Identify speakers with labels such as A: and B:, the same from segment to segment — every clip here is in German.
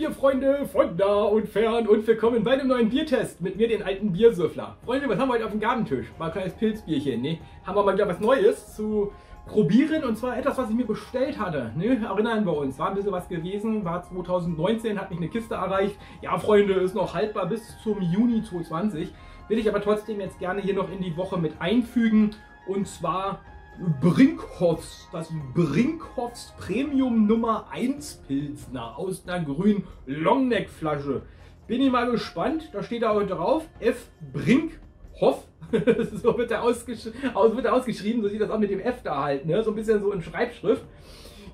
A: Liebe Bierfreunde von nah und fern und willkommen bei einem neuen Biertest mit mir, den alten Biersüffler. Freunde, was haben wir heute auf dem Gabentisch? Mal ein kleines Pilzbierchen, ne? Haben wir mal wieder was Neues zu probieren und zwar etwas, was ich mir bestellt hatte. Ne? Erinnern wir uns, war ein bisschen was gewesen, war 2019, hat mich eine Kiste erreicht. Ja, Freunde, ist noch haltbar bis zum Juni 2020. Will ich aber trotzdem jetzt gerne hier noch in die Woche mit einfügen und zwar Brinkhoffs, das Brinkhoffs Premium Nummer 1 Pilsner aus einer grünen Longneck-Flasche. Bin ich mal gespannt, da steht da heute drauf, F. Brinkhoff. so wird er, ausgesch ausgeschrieben, so sieht das auch mit dem F da halt, ne? so ein bisschen so in Schreibschrift.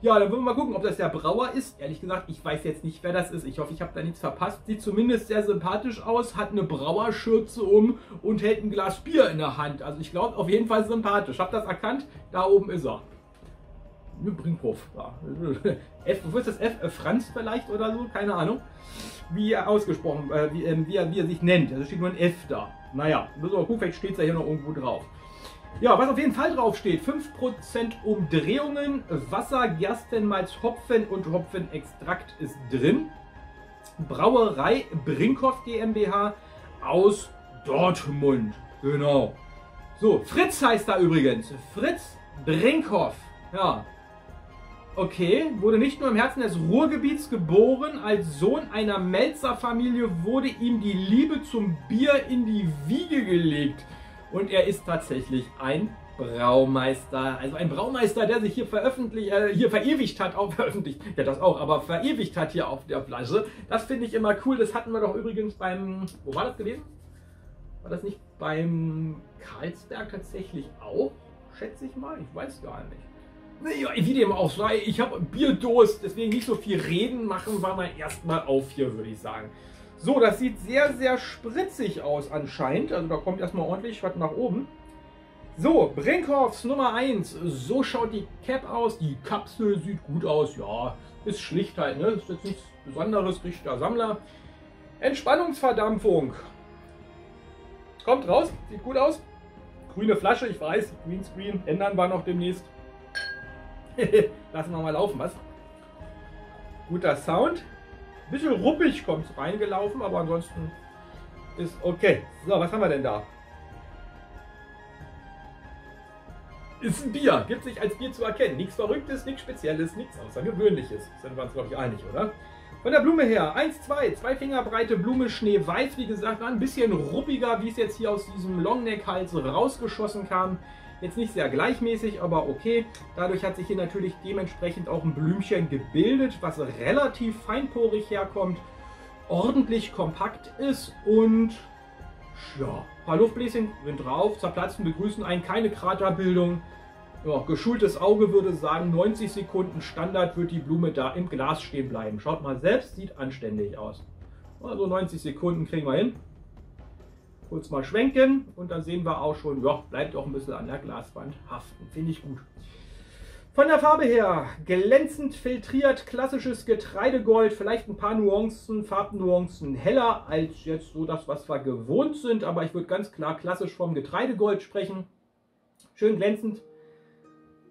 A: Ja, dann wollen wir mal gucken, ob das der Brauer ist. Ehrlich gesagt, ich weiß jetzt nicht, wer das ist. Ich hoffe, ich habe da nichts verpasst. Sieht zumindest sehr sympathisch aus, hat eine Brauerschürze um und hält ein Glas Bier in der Hand. Also ich glaube, auf jeden Fall sympathisch. Habt das erkannt? Da oben ist er. Brinkhoff. Ja. F, wo ist das F? Äh, Franz vielleicht oder so? Keine Ahnung. Wie er ausgesprochen, äh, wie, äh, wie, er, wie er sich nennt. Also steht nur ein F da. Naja, müssen wir gucken, vielleicht steht es ja hier noch irgendwo drauf. Ja, was auf jeden Fall drauf steht, 5% Umdrehungen, Wasser, Gerstenmalz, Hopfen und Hopfenextrakt ist drin. Brauerei Brinkhoff GmbH aus Dortmund. Genau. So, Fritz heißt da übrigens. Fritz Brinkhoff. Ja. Okay, wurde nicht nur im Herzen des Ruhrgebiets geboren, als Sohn einer Melzerfamilie wurde ihm die Liebe zum Bier in die Wiege gelegt. Und er ist tatsächlich ein Braumeister. Also ein Braumeister, der sich hier veröffentlicht, äh, hier verewigt hat, auch veröffentlicht, ja das auch, aber verewigt hat hier auf der Flasche. Das finde ich immer cool. Das hatten wir doch übrigens beim, wo war das gewesen? War das nicht beim Karlsberg tatsächlich auch? Schätze ich mal. Ich weiß gar nicht. Naja, wie dem auch sei, ich habe Bierdurst, deswegen nicht so viel reden, machen wir mal erstmal auf hier, würde ich sagen. So, das sieht sehr, sehr spritzig aus anscheinend. Also da kommt erstmal ordentlich was nach oben. So, Brinkhoffs Nummer 1. So schaut die Cap aus. Die Kapsel sieht gut aus. Ja, ist schlicht halt, ne? Ist jetzt nichts Besonderes, richtiger Sammler. Entspannungsverdampfung. Kommt raus, sieht gut aus. Grüne Flasche, ich weiß, Greenscreen. Ändern wir noch demnächst. Lassen wir mal laufen, was? Guter Sound. Ein bisschen ruppig kommt es reingelaufen, aber ansonsten ist okay. So, was haben wir denn da? Ist ein Bier, gibt sich als Bier zu erkennen. Nichts Verrücktes, nichts Spezielles, nichts Außergewöhnliches. Sind wir uns, glaube ich, einig, oder? Von der Blume her, 1, 2, zwei Finger breite Blume, schneeweiß, wie gesagt, ein bisschen ruppiger, wie es jetzt hier aus diesem Longneck-Hals rausgeschossen kam. Jetzt nicht sehr gleichmäßig, aber okay. Dadurch hat sich hier natürlich dementsprechend auch ein Blümchen gebildet, was relativ feinporig herkommt, ordentlich kompakt ist und ja, ein paar Luftbläschen sind drauf, zerplatzen, begrüßen einen, keine Kraterbildung. Ja, geschultes Auge würde sagen, 90 Sekunden Standard wird die Blume da im Glas stehen bleiben. Schaut mal selbst, sieht anständig aus. Also 90 Sekunden kriegen wir hin kurz mal schwenken und dann sehen wir auch schon, ja, bleibt auch ein bisschen an der Glaswand haften. Finde ich gut. Von der Farbe her, glänzend filtriert, klassisches Getreidegold, vielleicht ein paar Nuancen, Farbnuancen heller als jetzt so das, was wir gewohnt sind, aber ich würde ganz klar klassisch vom Getreidegold sprechen. Schön glänzend.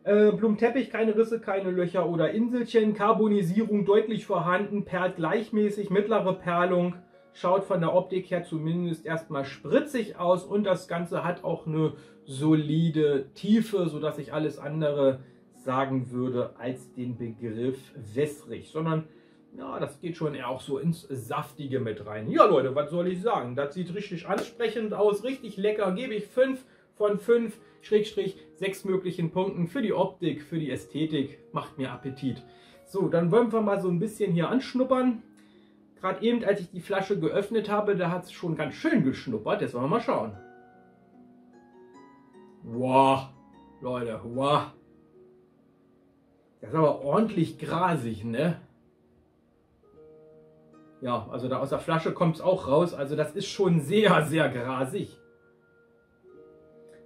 A: Äh, Blumenteppich, keine Risse, keine Löcher oder Inselchen. Karbonisierung deutlich vorhanden, perlt gleichmäßig, mittlere Perlung schaut von der Optik her zumindest erstmal spritzig aus und das Ganze hat auch eine solide Tiefe, sodass ich alles andere sagen würde als den Begriff wässrig, sondern ja, das geht schon eher auch so ins Saftige mit rein. Ja, Leute, was soll ich sagen? Das sieht richtig ansprechend aus, richtig lecker. Gebe ich 5 von 5, Schrägstrich 6 möglichen Punkten für die Optik, für die Ästhetik. Macht mir Appetit. So, dann wollen wir mal so ein bisschen hier anschnuppern. Gerade eben, als ich die Flasche geöffnet habe, da hat es schon ganz schön geschnuppert. Jetzt wollen wir mal schauen. Wow, Leute, wow. Das ist aber ordentlich grasig, ne? Ja, also da aus der Flasche kommt es auch raus. Also das ist schon sehr, sehr grasig.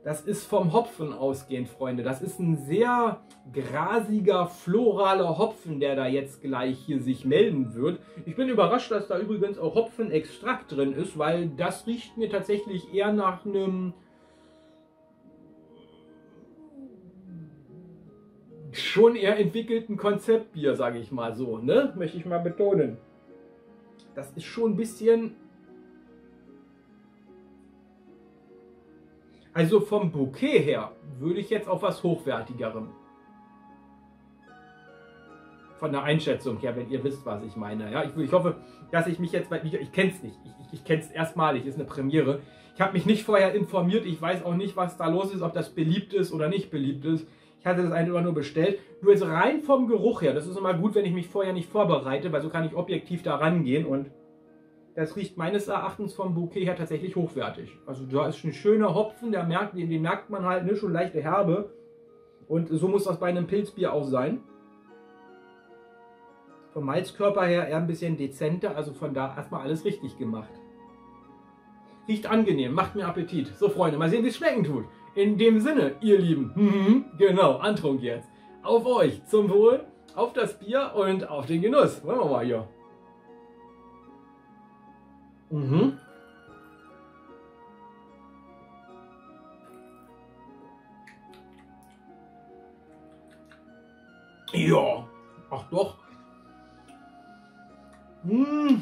A: Das ist vom Hopfen ausgehend, Freunde. Das ist ein sehr grasiger, floraler Hopfen, der da jetzt gleich hier sich melden wird. Ich bin überrascht, dass da übrigens auch Hopfenextrakt drin ist, weil das riecht mir tatsächlich eher nach einem schon eher entwickelten Konzeptbier, sage ich mal so, ne? Möchte ich mal betonen. Das ist schon ein bisschen... Also vom Bouquet her würde ich jetzt auf was Hochwertigerem. Von der Einschätzung her, wenn ihr wisst, was ich meine. Ja, ich, ich hoffe, dass ich mich jetzt, ich, ich kenne es nicht. Ich, ich, ich kenne es erstmalig, ist eine Premiere. Ich habe mich nicht vorher informiert, ich weiß auch nicht, was da los ist, ob das beliebt ist oder nicht beliebt ist. Ich hatte das einfach nur bestellt. Nur jetzt rein vom Geruch her, das ist immer gut, wenn ich mich vorher nicht vorbereite, weil so kann ich objektiv da rangehen und das riecht meines Erachtens vom Bouquet her tatsächlich hochwertig. Also da ist ein schöner Hopfen, der merkt, den, den merkt man halt, ne, schon leichte Herbe. Und so muss das bei einem Pilzbier auch sein. Vom Malzkörper her eher ein bisschen dezenter, also von da erstmal alles richtig gemacht. Riecht angenehm, macht mir Appetit. So Freunde, mal sehen, wie es schmecken tut. In dem Sinne, ihr Lieben, mhm, genau, Antrunk jetzt. Auf euch, zum Wohl, auf das Bier und auf den Genuss. Wollen wir mal hier. Mhm. Ja, ach doch. Mmh.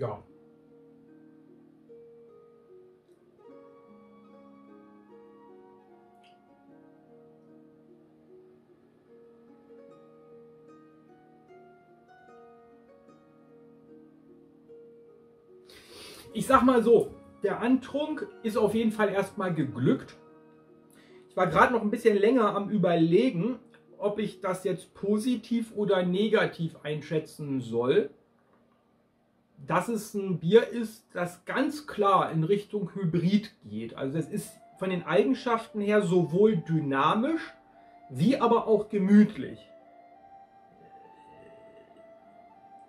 A: Ja. Ich sag mal so, der Antrunk ist auf jeden Fall erstmal geglückt. Ich war gerade noch ein bisschen länger am Überlegen, ob ich das jetzt positiv oder negativ einschätzen soll dass es ein Bier ist, das ganz klar in Richtung Hybrid geht. Also es ist von den Eigenschaften her sowohl dynamisch wie aber auch gemütlich.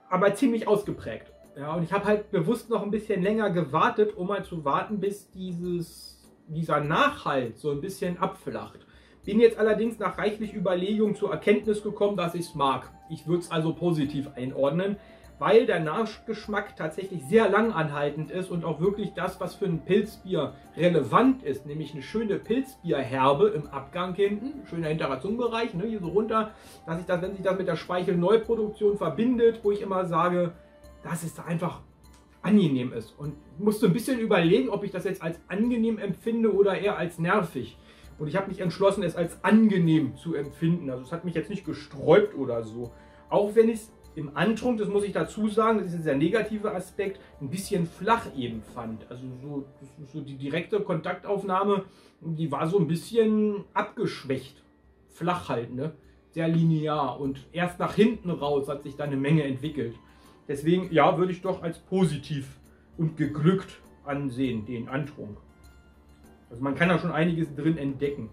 A: Aber ziemlich ausgeprägt. Ja, und ich habe halt bewusst noch ein bisschen länger gewartet, um mal zu warten, bis dieses, dieser Nachhalt so ein bisschen abflacht. Bin jetzt allerdings nach reichlich Überlegung zur Erkenntnis gekommen, dass ich es mag. Ich würde es also positiv einordnen weil der Nachgeschmack tatsächlich sehr langanhaltend ist und auch wirklich das, was für ein Pilzbier relevant ist, nämlich eine schöne Pilzbierherbe im Abgang hinten, schöner hinterer Zungenbereich, ne, hier so runter, dass ich das, wenn sich das mit der Speichelneuproduktion verbindet, wo ich immer sage, dass es einfach angenehm ist. Und musste ein bisschen überlegen, ob ich das jetzt als angenehm empfinde oder eher als nervig. Und ich habe mich entschlossen, es als angenehm zu empfinden. Also es hat mich jetzt nicht gesträubt oder so. Auch wenn ich es im Antrunk, das muss ich dazu sagen, das ist ein sehr negativer Aspekt, ein bisschen flach eben fand. Also so, so die direkte Kontaktaufnahme, die war so ein bisschen abgeschwächt. Flach halt, ne? Sehr linear und erst nach hinten raus hat sich da eine Menge entwickelt. Deswegen, ja, würde ich doch als positiv und geglückt ansehen, den Antrunk. Also man kann da schon einiges drin entdecken.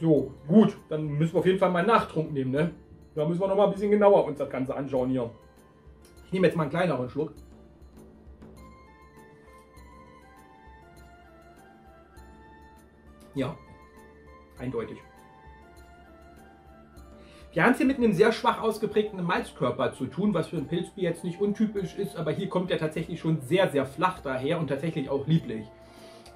A: So, gut, dann müssen wir auf jeden Fall mal Nachtrunk nehmen, ne? Da müssen wir noch mal ein bisschen genauer uns das Ganze anschauen hier. Ich nehme jetzt mal einen kleineren Schluck. Ja, eindeutig. Wir haben es hier mit einem sehr schwach ausgeprägten Malzkörper zu tun, was für ein Pilzbier jetzt nicht untypisch ist, aber hier kommt er tatsächlich schon sehr, sehr flach daher und tatsächlich auch lieblich.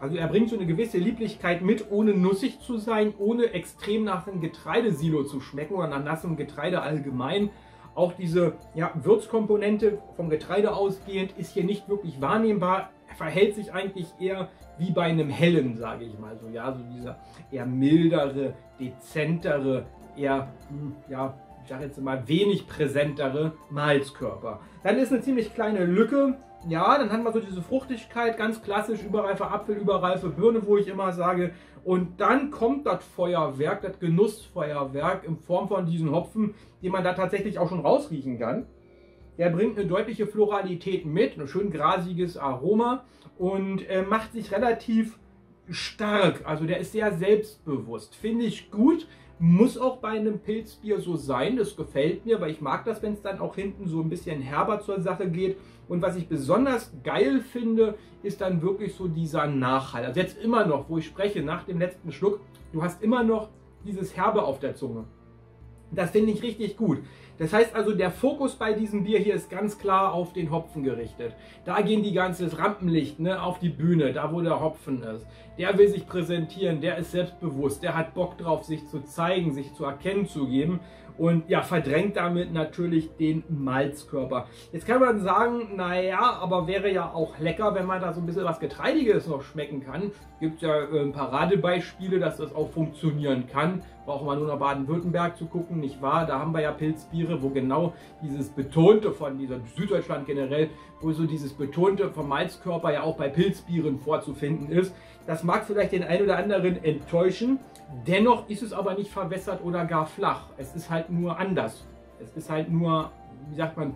A: Also er bringt so eine gewisse Lieblichkeit mit, ohne nussig zu sein, ohne extrem nach einem Getreidesilo zu schmecken oder nach nassem Getreide allgemein. Auch diese ja, Würzkomponente vom Getreide ausgehend ist hier nicht wirklich wahrnehmbar. Er verhält sich eigentlich eher wie bei einem hellen, sage ich mal so. Ja, so dieser eher mildere, dezentere, eher, hm, ja, ich sage jetzt mal wenig präsentere Malzkörper. Dann ist eine ziemlich kleine Lücke ja, dann hat man so diese Fruchtigkeit, ganz klassisch, überreife Apfel, überreife Birne, wo ich immer sage. Und dann kommt das Feuerwerk, das Genussfeuerwerk in Form von diesen Hopfen, die man da tatsächlich auch schon rausriechen kann. Der bringt eine deutliche Floralität mit, ein schön grasiges Aroma und äh, macht sich relativ stark. Also der ist sehr selbstbewusst. Finde ich gut, Muss auch bei einem Pilzbier so sein. Das gefällt mir, weil ich mag das, wenn es dann auch hinten so ein bisschen herber zur Sache geht. Und was ich besonders geil finde, ist dann wirklich so dieser Nachhall. Also jetzt immer noch, wo ich spreche, nach dem letzten Schluck, du hast immer noch dieses Herbe auf der Zunge. Das finde ich richtig gut. Das heißt also, der Fokus bei diesem Bier hier ist ganz klar auf den Hopfen gerichtet. Da gehen die ganze Rampenlicht ne, auf die Bühne, da wo der Hopfen ist. Der will sich präsentieren, der ist selbstbewusst, der hat Bock drauf, sich zu zeigen, sich zu erkennen zu geben und ja, verdrängt damit natürlich den Malzkörper. Jetzt kann man sagen, naja, aber wäre ja auch lecker, wenn man da so ein bisschen was Getreidiges noch schmecken kann. Gibt ja äh, Paradebeispiele, dass das auch funktionieren kann. Brauchen wir nur nach Baden-Württemberg zu gucken, nicht wahr? Da haben wir ja Pilzbiere, wo genau dieses Betonte von dieser Süddeutschland generell, wo so dieses Betonte vom Malzkörper ja auch bei Pilzbieren vorzufinden ist. Das mag vielleicht den einen oder anderen enttäuschen. Dennoch ist es aber nicht verwässert oder gar flach. Es ist halt nur anders. Es ist halt nur, wie sagt man,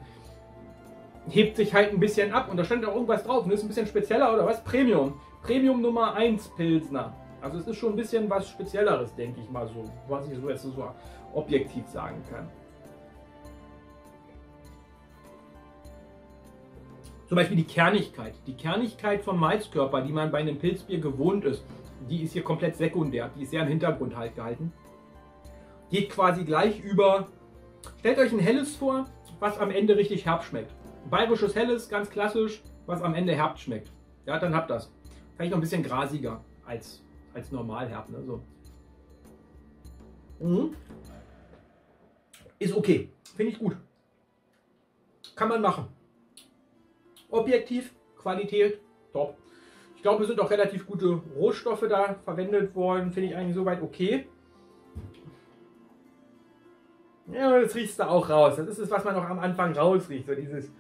A: hebt sich halt ein bisschen ab. Und da stand auch irgendwas drauf. Und das ist ein bisschen spezieller oder was? Premium. Premium Nummer 1 Pilsner. Also es ist schon ein bisschen was Spezielleres, denke ich mal so, was ich so jetzt so objektiv sagen kann. Zum Beispiel die Kernigkeit. Die Kernigkeit vom Malzkörper, die man bei einem Pilzbier gewohnt ist, die ist hier komplett sekundär. Die ist sehr im Hintergrund halt gehalten. Geht quasi gleich über. Stellt euch ein helles vor, was am Ende richtig herb schmeckt. Bayerisches helles, ganz klassisch, was am Ende herb schmeckt. Ja, dann habt das. Vielleicht noch ein bisschen grasiger als als normal herb. Ne? So. Mhm. Ist okay. Finde ich gut. Kann man machen. Objektiv, Qualität, top. Ich glaube, es sind auch relativ gute Rohstoffe da verwendet worden. Finde ich eigentlich soweit okay. Ja, das riechst du auch raus. Das ist es, was man noch am Anfang rausriecht. So dieses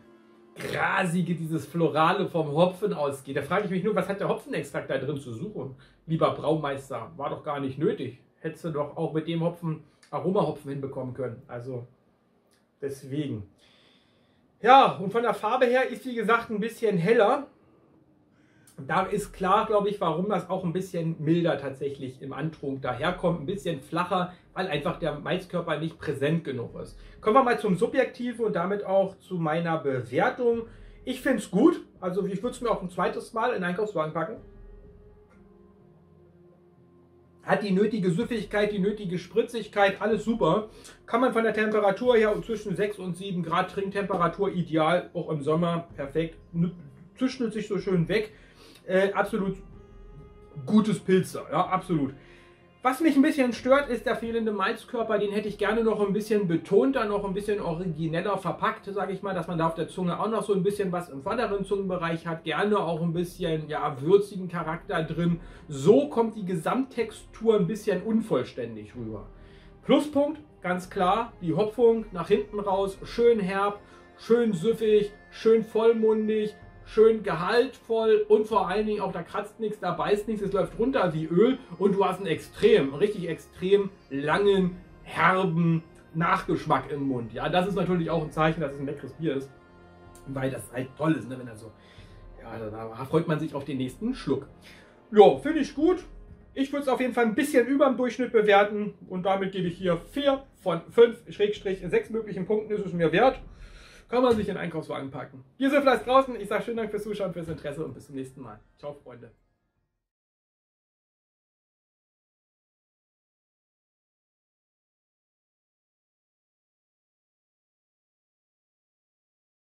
A: grasige, dieses Florale vom Hopfen ausgeht. Da frage ich mich nur, was hat der Hopfenextrakt da drin zu suchen? Lieber Braumeister, war doch gar nicht nötig. Hättest du doch auch mit dem Hopfen Aromahopfen hinbekommen können. Also deswegen. Ja, und von der Farbe her ist wie gesagt ein bisschen heller. Da ist klar, glaube ich, warum das auch ein bisschen milder tatsächlich im Antrunk daherkommt. Ein bisschen flacher, weil einfach der Malzkörper nicht präsent genug ist. Kommen wir mal zum Subjektiven und damit auch zu meiner Bewertung. Ich finde es gut. Also ich würde es mir auch ein zweites Mal in Einkaufswagen packen. Hat die nötige Süffigkeit, die nötige Spritzigkeit, alles super. Kann man von der Temperatur her zwischen 6 und 7 Grad Trinktemperatur ideal, auch im Sommer perfekt. Zwischnet sich so schön weg. Äh, absolut gutes Pilzer, ja, absolut. Was mich ein bisschen stört, ist der fehlende Malzkörper. Den hätte ich gerne noch ein bisschen betonter, noch ein bisschen origineller verpackt, sage ich mal, dass man da auf der Zunge auch noch so ein bisschen was im vorderen Zungenbereich hat. Gerne auch ein bisschen, ja, würzigen Charakter drin. So kommt die Gesamttextur ein bisschen unvollständig rüber. Pluspunkt, ganz klar, die Hopfung nach hinten raus, schön herb, schön süffig, schön vollmundig, schön gehaltvoll und vor allen Dingen auch da kratzt nichts, da beißt nichts, es läuft runter wie Öl und du hast einen extrem, richtig extrem langen, herben Nachgeschmack im Mund. Ja, das ist natürlich auch ein Zeichen, dass es ein leckeres Bier ist, weil das halt toll ist, ne? wenn er so, ja, da freut man sich auf den nächsten Schluck. Ja, finde ich gut. Ich würde es auf jeden Fall ein bisschen über dem Durchschnitt bewerten und damit gebe ich hier 4 von 5, Schrägstrich 6 möglichen Punkten ist es mir wert kann man sich in den Einkaufswagen packen. Hier sind vielleicht draußen. Ich sage schönen Dank fürs Zuschauen, fürs Interesse und bis zum nächsten Mal. Ciao, Freunde.